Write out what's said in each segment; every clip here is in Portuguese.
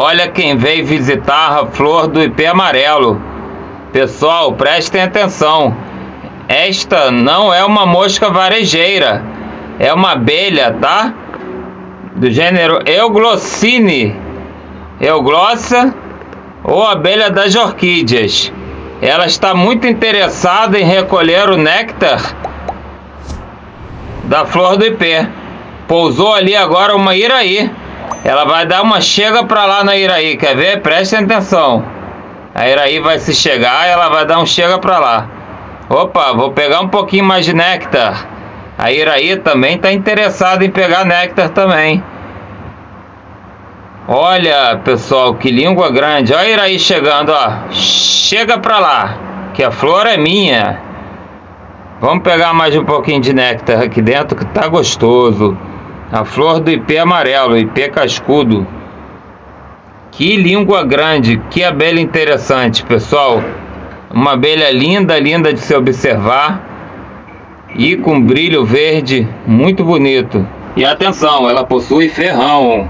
Olha quem veio visitar a flor do ipê amarelo. Pessoal, prestem atenção. Esta não é uma mosca varejeira. É uma abelha, tá? Do gênero Euglossine. Euglossa ou abelha das orquídeas. Ela está muito interessada em recolher o néctar da flor do ipê. Pousou ali agora uma iraí. Ela vai dar uma chega para lá na iraí, quer ver? Prestem atenção. A iraí vai se chegar, ela vai dar um chega para lá. Opa, vou pegar um pouquinho mais de néctar. A iraí também está interessada em pegar néctar também. Olha, pessoal, que língua grande. Olha a iraí chegando, ó. Chega para lá, que a flor é minha. Vamos pegar mais um pouquinho de néctar aqui dentro que tá gostoso. A flor do ipê amarelo, ipê cascudo. Que língua grande, que abelha interessante, pessoal. Uma abelha linda, linda de se observar. E com brilho verde, muito bonito. E atenção, ela possui ferrão.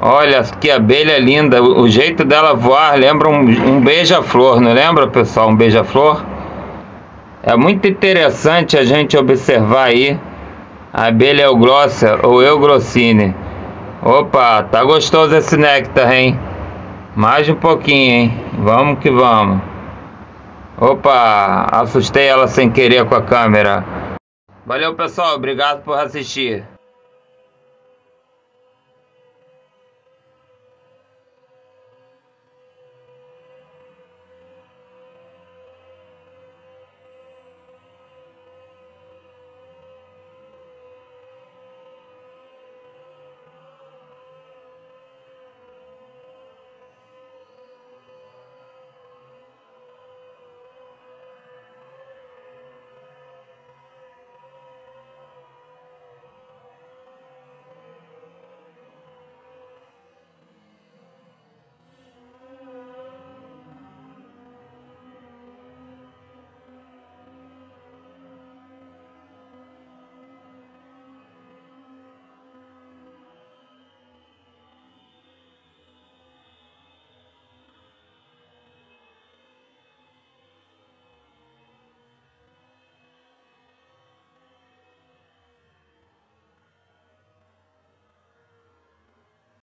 Olha que abelha linda, o jeito dela voar lembra um, um beija-flor, não lembra pessoal? Um beija-flor? É muito interessante a gente observar aí a abelha euglossa ou euglossine. Opa, tá gostoso esse néctar, hein? Mais um pouquinho, hein? Vamos que vamos. Opa, assustei ela sem querer com a câmera. Valeu, pessoal. Obrigado por assistir.